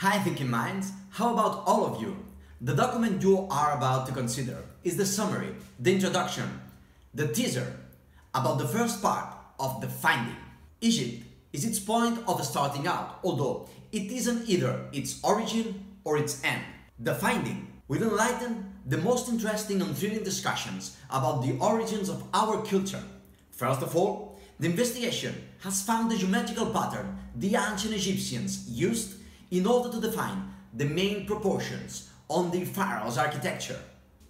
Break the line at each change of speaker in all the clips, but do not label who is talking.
Hi thinking minds, how about all of you? The document you are about to consider is the summary, the introduction, the teaser about the first part of the finding. Egypt is its point of starting out, although it isn't either its origin or its end. The finding will enlighten the most interesting and thrilling discussions about the origins of our culture. First of all, the investigation has found the geometrical pattern the ancient Egyptians used in order to define the main proportions on the pharaoh's architecture.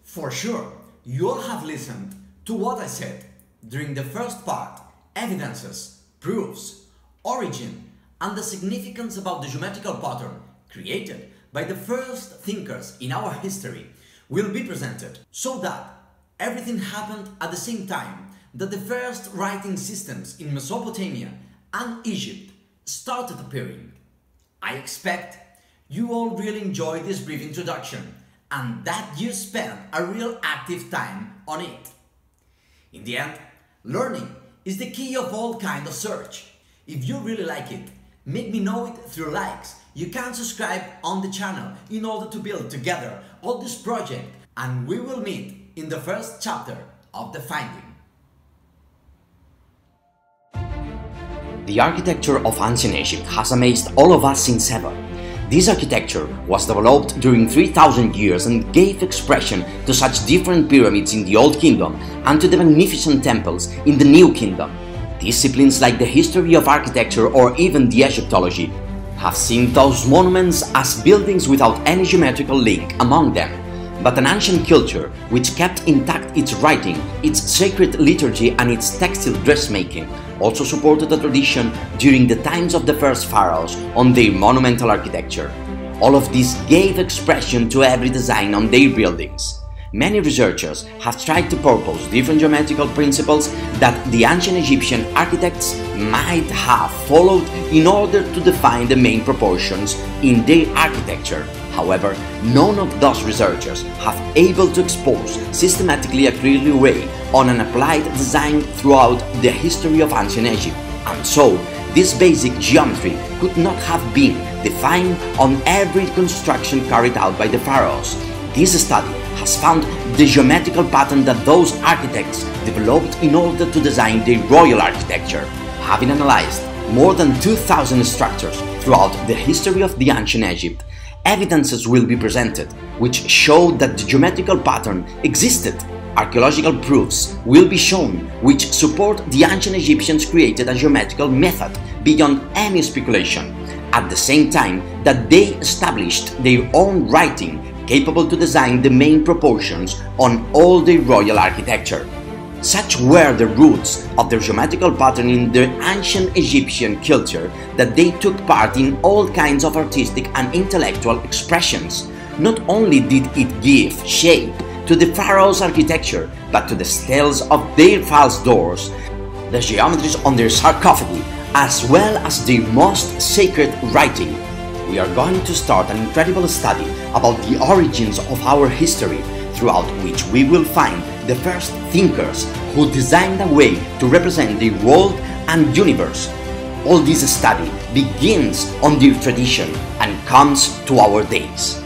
For sure, you all have listened to what I said during the first part, evidences, proofs, origin, and the significance about the geometrical pattern created by the first thinkers in our history will be presented so that everything happened at the same time that the first writing systems in Mesopotamia and Egypt started appearing. I expect you all really enjoyed this brief introduction and that you spent a real active time on it. In the end, learning is the key of all kind of search. If you really like it, make me know it through likes. You can subscribe on the channel in order to build together all this project and we will meet in the first chapter of the finding.
The architecture of ancient Egypt has amazed all of us since ever. This architecture was developed during 3000 years and gave expression to such different pyramids in the Old Kingdom and to the magnificent temples in the New Kingdom. Disciplines like the history of architecture or even the Egyptology have seen those monuments as buildings without any geometrical link among them but an ancient culture which kept intact its writing, its sacred liturgy and its textile dressmaking also supported the tradition during the times of the first pharaohs on their monumental architecture. All of this gave expression to every design on their buildings. Many researchers have tried to propose different geometrical principles that the ancient Egyptian architects might have followed in order to define the main proportions in their architecture. However, none of those researchers have able to expose systematically a clear way on an applied design throughout the history of ancient Egypt. And so, this basic geometry could not have been defined on every construction carried out by the pharaohs. This study has found the geometrical pattern that those architects developed in order to design their royal architecture. Having analyzed more than 2,000 structures throughout the history of the ancient Egypt, evidences will be presented which show that the geometrical pattern existed. Archaeological proofs will be shown which support the ancient Egyptians created a geometrical method beyond any speculation, at the same time that they established their own writing capable to design the main proportions on all the royal architecture. Such were the roots of the geometrical pattern in the ancient Egyptian culture that they took part in all kinds of artistic and intellectual expressions. Not only did it give shape to the pharaoh's architecture, but to the stelae of their false doors, the geometries on their sarcophagi, as well as their most sacred writing. We are going to start an incredible study about the origins of our history, throughout which we will find the first thinkers who designed a way to represent the world and universe. All this study begins on their tradition and comes to our days.